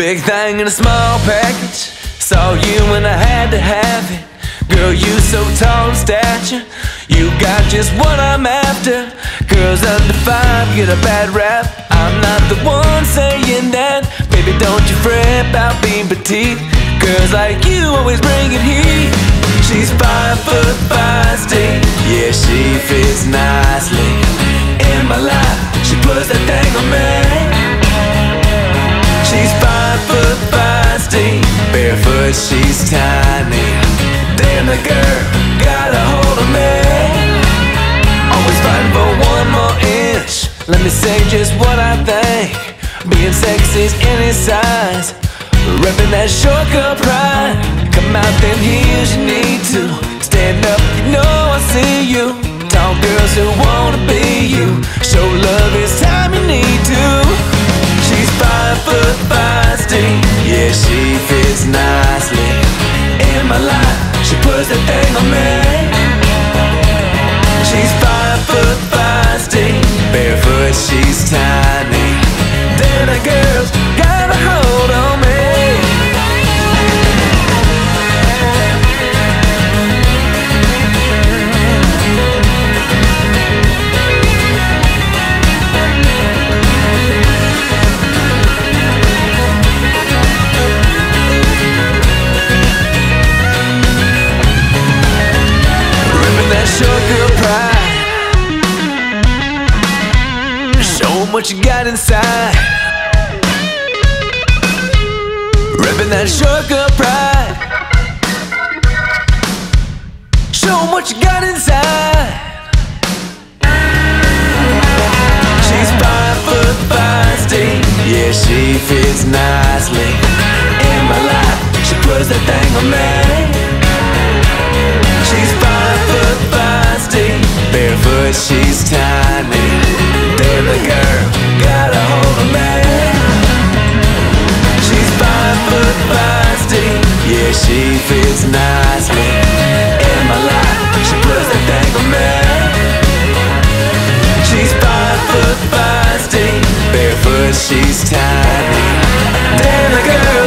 Everything in a small package. Saw you and I had to have it. Girl, you so tall stature. You got just what I'm after. Girls under five get a bad rap. I'm not the one saying that. Baby, don't you fret about being petite. Girls like you always bring it heat. She's five foot five. Yeah, she fits nicely in my life. She puts that thing on me. Barefoot, she's tiny. Damn, the girl got a hold of me. Always fighting for one more inch. Let me say just what I think. Being sexy's any size. Repping that short girl pride. Come out them heels, you need to stand up. You know I see you. Tall girls who wanna be you. Show love, it's time you need what you got inside. Ripping that short girl pride. Show 'em what you got inside. She's five foot feisty. Yeah, she fits nicely She feels nice in my life. She puts that thing on me. She's five foot five feisty, barefoot, she's tiny. Damn the girl.